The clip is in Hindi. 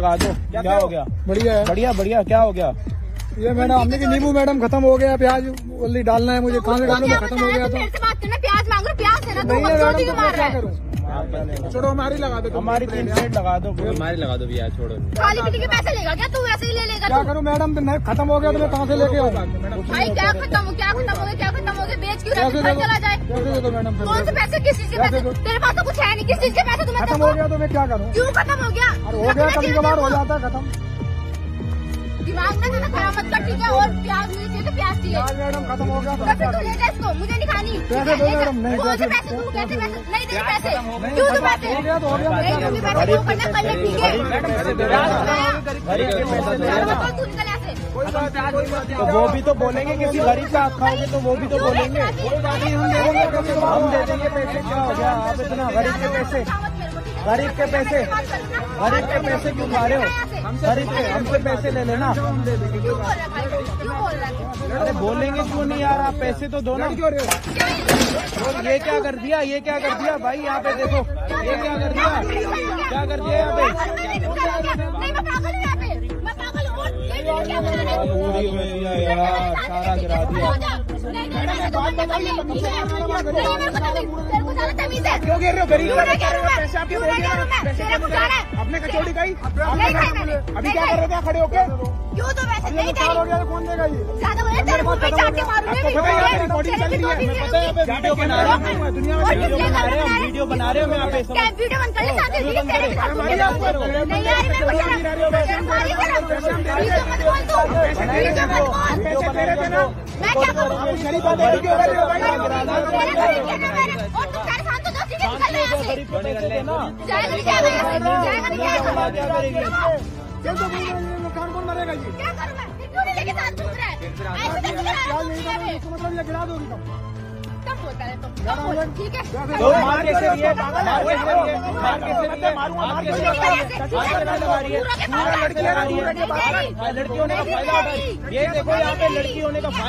लगा दो। क्या हो गया? बढ़िया है। बढ़िया बढ़िया क्या हो गया? ये मैडम हमने की नींबू मैडम खत्म हो गया प्याज ओनली डालना है मुझे कहाँ से डालूं मैं खत्म हो गया तो प्याज मांग रहा प्याज है नहीं मैडम क्यों तो क्या करूँ छोड़ो हमारी लगा दो हमारी तीन प्लेट लगा दो हमारी लगा दो भैया छोड़ो। खाली पीली के पैसे लेगा क्या? तू वैसे ही ले लेगा क्या करूँ मैडम तो खत्म हो गया तो मैं कहाँ से लेके आऊँ? भाई क्या खत्म हो क्या खत्म हो गया क्या खत्म गया क्यों रहा है? चला जाए मैडम कौन से पैसे किस चीज़ के पैसे तेरे पास तो कुछ है नहीं किस चीज़ के पैसे तुम्हें खत्म हो गया तो मैं क्या करूँ क्यों खत्म हो गया हो गया कभी कभार हो जाता है खत्म दिमाग में तो खराब मत कर ठीक है और प्याज नहीं चाहिए तो प्याज चाहिए मैडम खत्म हो गया तो तो फिर तू ले करूँ जा इसको मुझे नहीं खानी पैसे दो मैडम, नहीं, कौन से पैसे- पैसे तू कैसे पैसे नहीं दे पैसे क्यों दो पैसे हो गया तो हो गया, नहीं क्या दूँगी करूँ? पैसे वो करना कल में ठीक है के पैसे दे चलो देना। तू निकल तो वो भी तो बोलेंगे किसी गरीब का हाथ खाओगे तो वो भी तो बोलेंगे। हम दे देंगे। पैसे। क्या हो गया? आप इतना गरीब के पैसे गरीब के पैसे गरीब के पैसे क्यों खा रहे हो? गरीब के हमसे पैसे ले लेना। अरे बोलेंगे क्यों नहीं यार? आप पैसे तो दो ना। ये क्या कर दिया? ये क्या कर दिया? भाई यहाँ पे देखो। ये क्या कर दिया? क्या कर दिया यहाँ पे? है। क्यों गिर रहे हो गरीब हूँ? पैसे क्यों हूँ है। अपने कचौड़ी मैंने। अभी क्या कर। रहे थे खड़े होके क्यों तो वैसे ये नहीं हो गया तो कौन देगा ये ज़्यादा बोले तेरे मुँह पे चाट के मारूँगी चल रही है? तेरे पता है यहाँ वीडियो बना रहे हैं दुनिया में वीडियो बना रहे हैं वीडियो बना रहे हैं हम यहाँ पे वीडियो बंद कर ले। साथ मैं वीडियो मैं कौन मरेगा ये क्या करूँ? मैं? लेके साथ घूम रहा है। गिरा दोगी तुम कब बोलता है बोल ठीक है तो मार कैसे दिए मार कैसे दिए मार कैसे दिए मार कैसे लगा रही है मार कैसे लगा रही है पूरा लड़की लगा रही है लड़की होने का फ़ायदा है। ये देखो यहाँ पे लड़की होने का फ़ायदा